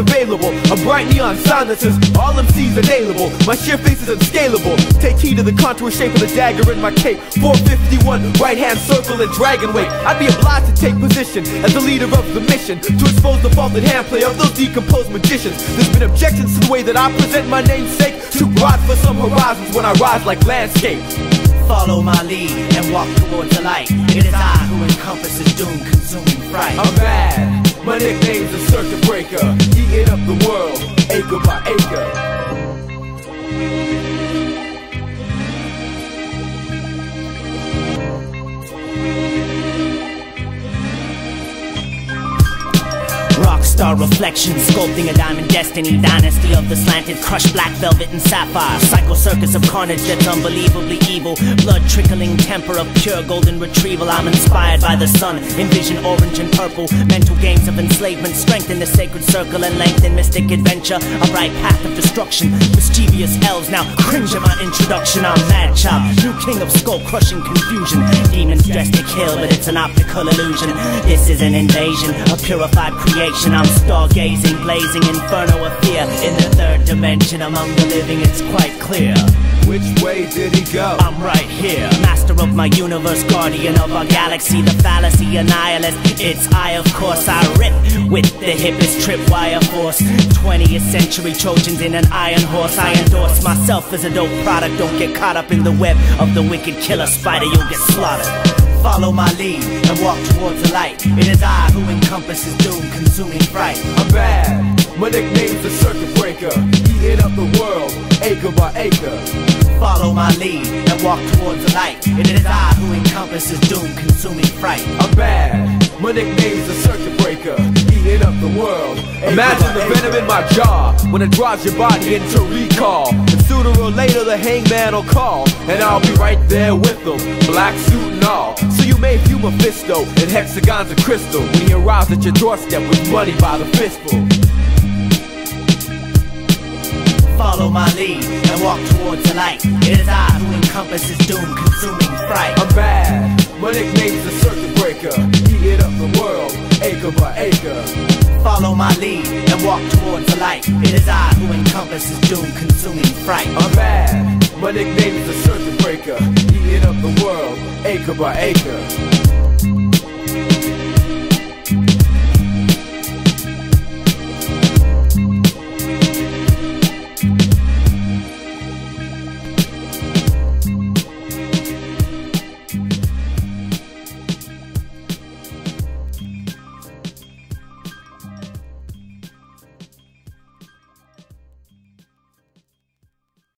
available. A bright neon sign that says all MCs available. My sheer face is unscalable. Take heed to the contour shape of the dagger in my cape. 451, right hand circle and dragon weight. I'd be obliged to take position as the leader of the mission to expose the faulted handplay of those decomposed magicians. There's been objections to the way that I present my namesake. Too broad for some horizons when I rise like landscape. Follow my lead and walk towards the light. It is I who encompasses doom, consuming fright. I'm bad. My nickname's the circuit Rockstar reflection, sculpting a diamond destiny. Dynasty of the slanted, crushed black velvet and sapphire. Psycho circus of carnage that's unbelievably evil. Blood trickling, temper of pure golden retrieval. I'm inspired by the sun. Envision orange and purple. Mental games of enslavement. Strengthen the sacred circle and lengthen mystic adventure. A bright path of destruction. Mischievous elves now cringe at my introduction. I'm Madchild, king of skull crushing confusion. Demons dressed to kill, but it's an optical illusion. This is an invasion, a purified creation. I'm stargazing, blazing inferno of fear. In the third dimension, among the living, it's quite clear. Which way did he go? I'm right here, master of my universe, guardian of our galaxy, the fallacy annihilist. It's I, of course, I rip with the hippest tripwire force. 20th century Trojans in an iron horse. I endorse myself as a dope product. Don't get caught up in the web of the wicked killer spider, you'll get slaughtered. Follow my lead and walk towards the light. It is I who encompasses doom, consuming fright. I'm bad. My nickname's the circuit breaker. Eating up the world, acre by acre. Follow my lead and walk towards the light. And it is I who encompasses doom, consuming fright. I'm bad. My nickname's the circuit breaker. Eating up the world. Imagine the venom in my jaw when it drives your body into recall. And sooner or later the hangman will call, and I'll be right there with them, black suit and all. So you may view Mephisto in hexagons of crystal when he arrives at your doorstep with money by the fistful. Follow my lead and walk towards the light. It is I who encompasses doom, consuming fright. I'm bad. My nickname's the circuit breaker. Eating up the world, acre by acre. Follow my lead and walk towards the light. It is I who encompasses doom, consuming fright. I'm bad. My nickname's the circuit breaker. Eating up the world, acre by acre.